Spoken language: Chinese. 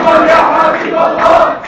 中国结好好庆祝